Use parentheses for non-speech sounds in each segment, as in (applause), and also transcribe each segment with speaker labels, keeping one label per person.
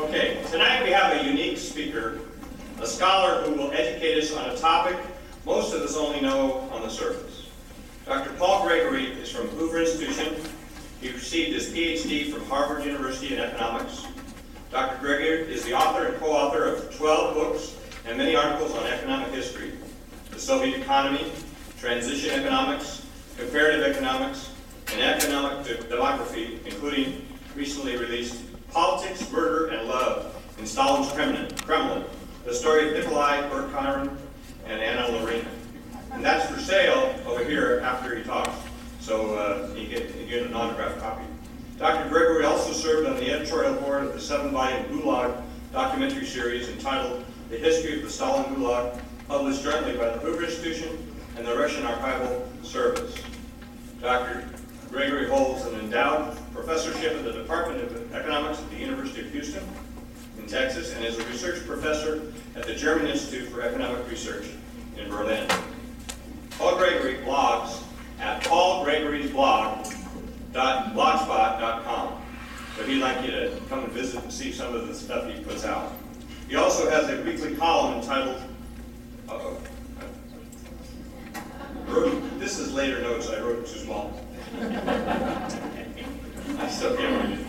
Speaker 1: Okay, tonight we have a unique speaker, a scholar who will educate us on a topic most of us only know on the surface. Dr. Paul Gregory is from Hoover Institution. He received his PhD from Harvard University in economics. Dr. Gregory is the author and co-author of 12 books and many articles on economic history, the Soviet economy, transition economics, comparative economics, and economic de- demography, including recently released Politics, Murder, and Love in Stalin's Kremlin, Kremlin the story of Nikolai Bukharin and Anna Larina. And that's for sale over here after he talks, so uh, you, get, you get an autographed copy. Dr. Gregory also served on the editorial board of the seven-volume Gulag documentary series entitled The History of the Stalin Gulag, published jointly by the Hoover Institution and the Russian Archival Service. Dr. Gregory holds an endowed professorship in the Department of Economics at the University of Houston in Texas and is a research professor at the German Institute for Economic Research in Berlin. Paul Gregory blogs at paulgregorysblog.blogspot.com. So he'd like you to come and visit and see some of the stuff he puts out. He also has a weekly column entitled, uh-oh, Wrote- This is later notes, I wrote too small. I still can't read it.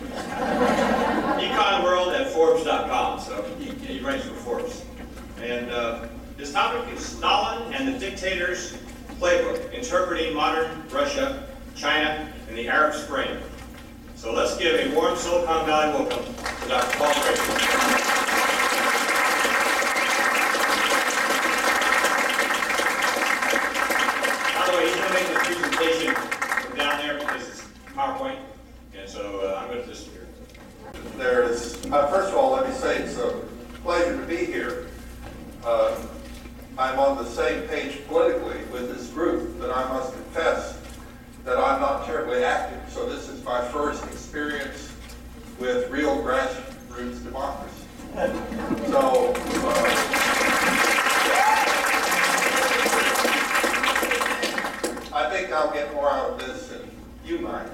Speaker 1: Econ World at Forbes.com, so he, he writes for Forbes. And uh, his topic is Stalin and the Dictator's Playbook, Interpreting Modern Russia, China, and the Arab Spring. So let's give a warm Silicon Valley welcome to Dr. Paul Gregory. By the way, he's gonna make the presentation from down there because it's PowerPoint, and so uh, I'm gonna just,
Speaker 2: There's, uh, first of all, let me say it's a pleasure to be here. Uh, I'm on the same page politically with this group, but I must confess that I'm not terribly active. So this is my first experience with real grassroots democracy. So, uh, I think I'll get more out of this than you might.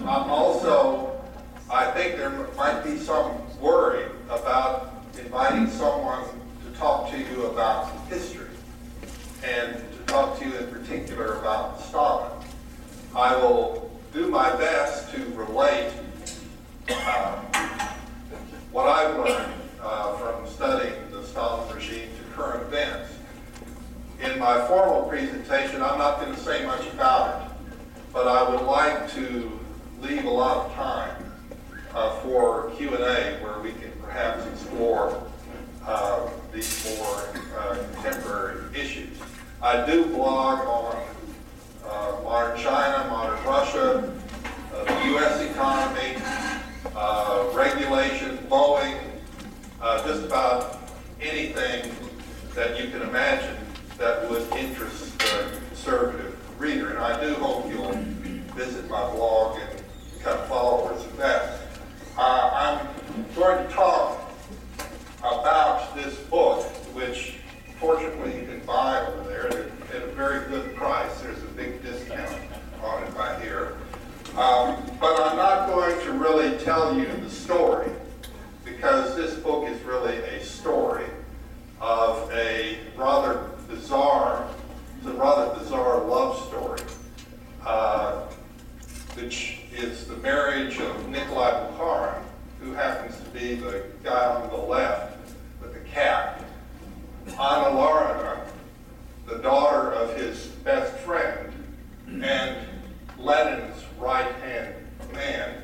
Speaker 2: Um, also, I think there might be some worry about inviting someone to talk to you about history and to talk to you in particular about Stalin. I will do my best to relate uh, what I've learned formal presentation, I'm not going to say much about it, but I would like to leave a lot of time uh, for Q&A where we can perhaps explore uh, these more uh, contemporary issues. I do blog on uh, modern China, modern Russia, uh, the U.S. economy, uh, regulation, Boeing, uh, just about anything that you can imagine that would interest the conservative reader. And I do hope you'll visit my blog and become followers of that. Uh, I'm going to talk about this book, which fortunately you can buy over there at a- at a very good price. There's a big discount on it by here. Um, But I'm not going to really tell you the story, because this book is really a story of a rather bizarre, it's a rather bizarre love story, uh, which is the marriage of Nikolai Bukharin, who happens to be the guy on the left with the cap, Anna Larina, the daughter of his best friend, and Lenin's right-hand man,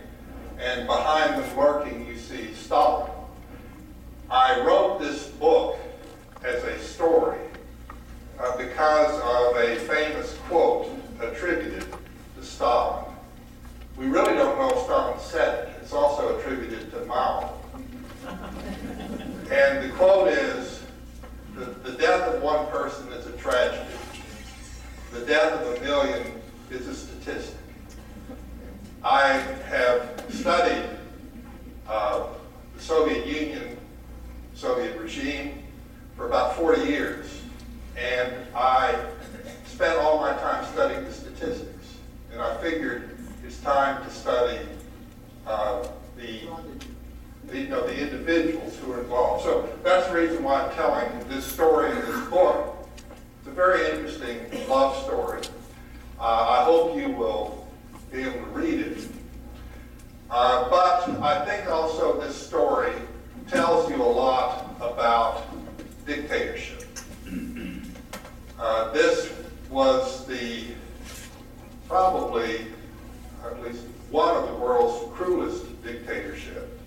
Speaker 2: and behind them lurking, you see Stalin. I wrote this book as a story uh, because of a famous quote attributed to Stalin. We really don't know if Stalin said it. It's also attributed to Mao. And the quote is, the, the death of one person is a tragedy. The death of a million is a statistic. I have studied uh, the Soviet Union, Soviet regime, for about 40 years. And I spent all my time studying the statistics. And I figured it's time to study uh, the, the, no, the the individuals who are involved. So that's the reason why I'm telling this story in this book. It's a very interesting love story. Uh, I hope you will be able to read it. Uh, but I think also this story tells you a lot about dictatorship. (clears throat) Uh, this was the probably at least one of the world's cruelest dictatorship.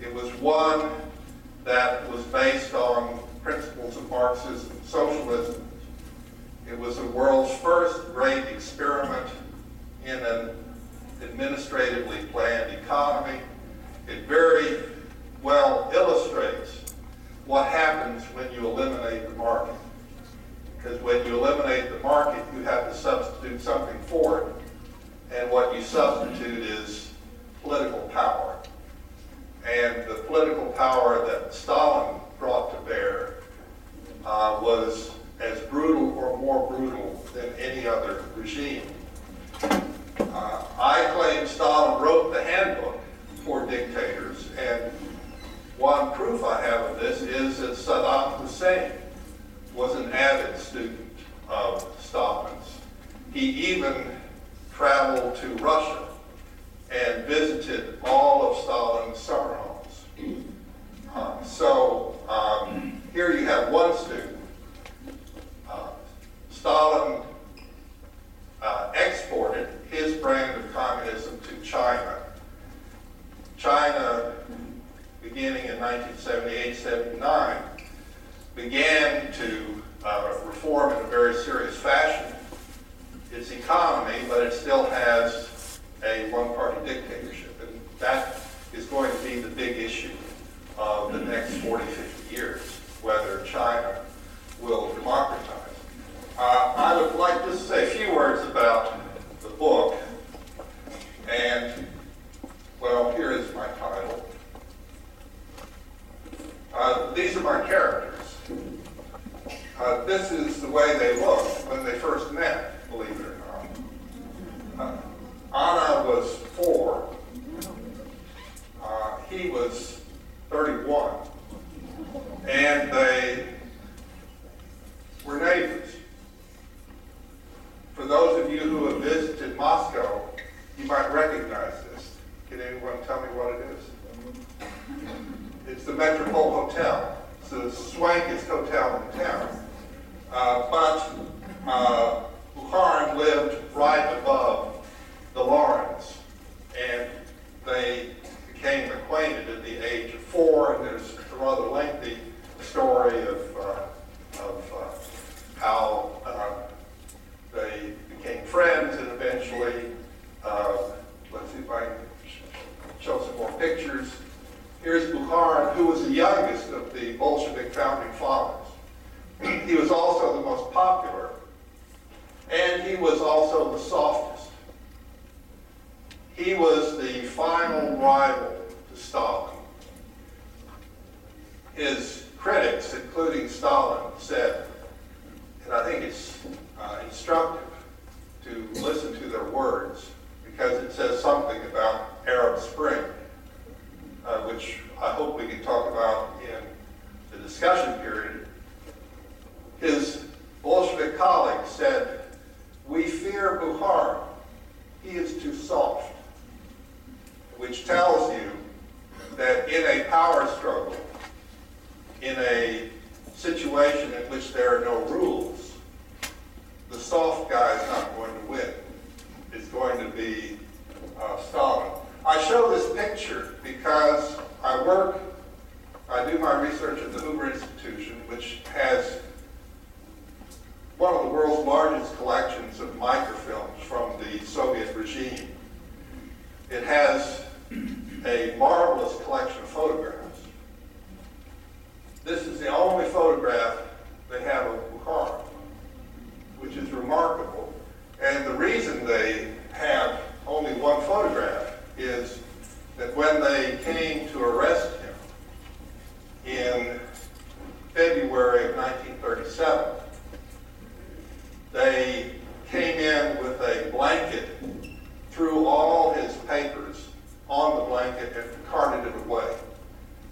Speaker 2: It was one that was based on principles of Marxism, socialism. It was the world's first great experiment in an administratively planned economy. It very well illustrates what happens when you eliminate the market. Because when you eliminate the market, you have to substitute something for it. And what you substitute is political power. And the political power that Stalin brought to bear uh, was as brutal or more brutal than any other regime. Uh, I claim Stalin wrote the handbook for dictators, and one proof I have of this is that Saddam Hussein was an avid student of Stalin's. He even traveled to Russia and visited all of Stalin's summer homes. Uh, so um, here you have one student. Uh, Stalin uh, exported his brand of communism to China. China, beginning in 1978-79, began to uh, reform in a very serious fashion it still has a one-party dictatorship. And that is going to be the big issue of the next 40, 50 years, whether China will democratize. Uh, I would like to say a few words about the book. And, well, here is my title. Uh, these are my characters. Uh, this is the way they looked when they first met, believe it or not. Was four. Uh, he was 31. And they were neighbors. For those of you who have visited Moscow, you might recognize this. Can anyone tell me what it is? It's the Metropole Hotel. It's the swankiest hotel in town. Uh, but uh, Bukharin lived right above the Lawrence, and they became acquainted at the age of four, and there's a rather lengthy story of, uh, of uh, how uh, they became friends, and eventually, uh, let's see if I can show some more pictures. Here's Bukharin, who was the youngest of the Bolshevik founding fathers. (clears throat) He was also the most popular, and he was also the softest. He was the final rival to Stalin. His critics, including Stalin, said, and I think it's uh, instructive to listen to their words because it says something about Arab Spring, uh, which I hope we can talk about in the discussion period. His Bolshevik colleagues said, we fear Bukhar. He is too soft, which tells you that in a power struggle, in a situation in which there are no rules, the soft guy is not going to win. It's going to be uh, Stalin. I show this picture because I work, I do my research at the Hoover Institution, which has one of the world's largest collections of microfilms from the Soviet regime. It has a marvelous collection of photographs. This is the only photograph they have of Bukharin, which is remarkable. And the reason they have only one photograph is that when they came to arrest him in February of 1937, they came in with a blanket, threw all his papers on the blanket, and carted it away.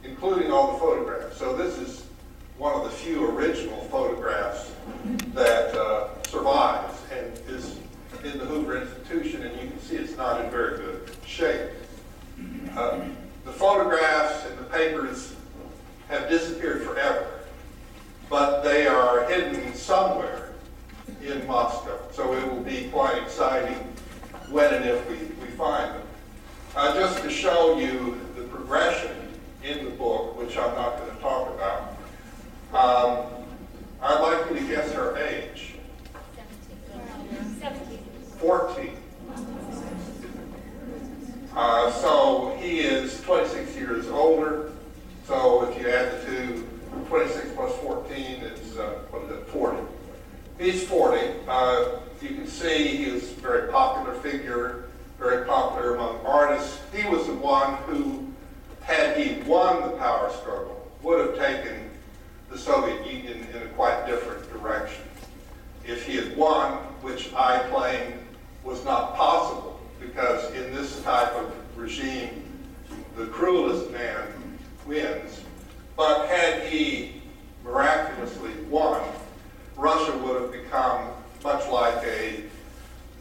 Speaker 2: including all the photographs. So this is one of the few original photographs that uh, survives and is in the Hoover Institution, and you can see it's not in very good shape. Uh, The photographs and the papers have disappeared forever, but they are hidden somewhere in Moscow. So it will be quite exciting when and if we, we find them. Uh, just to show you the progression in the book, which I'm not going to talk about, um, I'd like you to guess her age.
Speaker 3: Seventeen.
Speaker 2: 14. Uh, so he is 26 years older. So if you add the two, 26 plus 14 is, uh, what is it, 40. He's 40. Uh, you can see he was a very popular figure, very popular among artists. He was the one who, had he won the power struggle, would have taken the Soviet Union in a quite different direction. If he had won, which I claim was not possible, because in this type of regime, the cruelest man wins. But had he miraculously won, Russia would have become much like a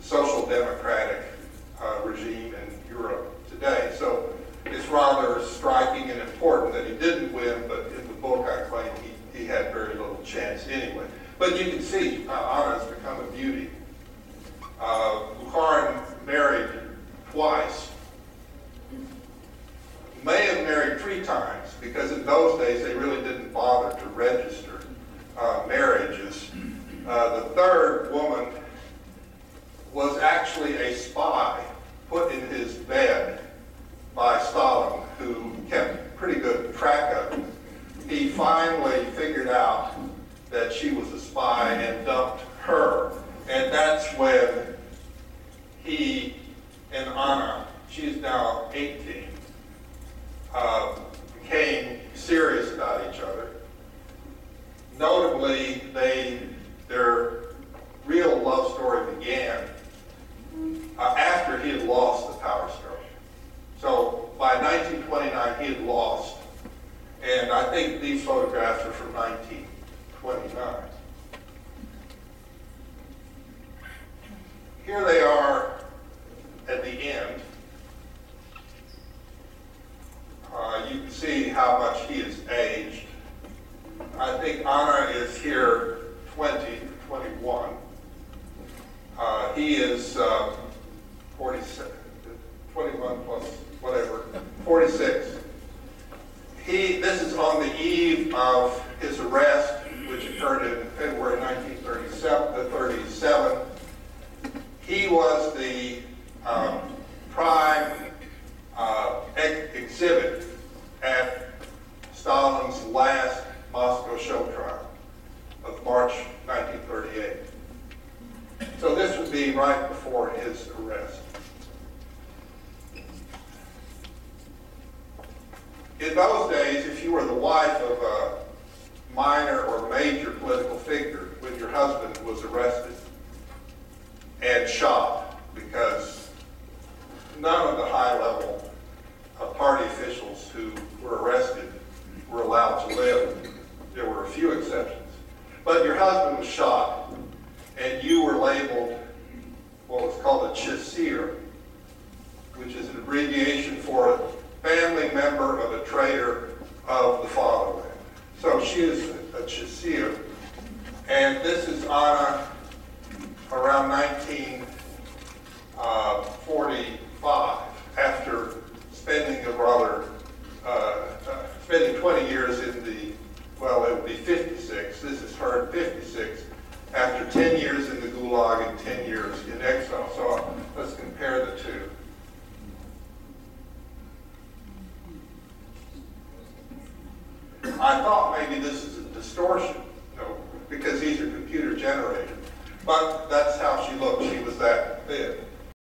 Speaker 2: social democratic uh, regime in Europe today. So it's rather striking and But you can see Anna's become a beauty. Uh, Bukharin married twice. May have married three times because in those days they really didn't bother to register uh, marriages. Uh, the third woman was actually a spy put in his bed by Stalin, who kept pretty good track of him. He finally figured out that she was a spy and dumped her. And that's when he and Anna, she's now 18, uh, became serious about each other. Notably, they, their real love story began uh, after he had lost the power struggle. So by 1929, he had lost, and I think these photographs are from 1929. Here they are at the end. Uh, you can see how much he has aged. I think Anna is here 20, 21. Uh, he is um, 47, 21 plus whatever, 46. He, this is on the eve of his arrest, which occurred in February 1937. uh, 37. He was the um, prime uh, ex- exhibit at Stalin's last Moscow show trial of March 1938. So this would be right before his arrest. In those days, if you were the wife of a minor or major political figure when your husband was arrested and shot, because none of the high-level uh, party officials who were arrested were allowed to live. There were a few exceptions. But your husband was shot, and you were labeled what was called a ChSIR, which is an abbreviation for a family member of a traitor of the fatherland. So she is a ChSIR. And this is Anna around 1945, after spending a rather, uh, uh, spending 20 years in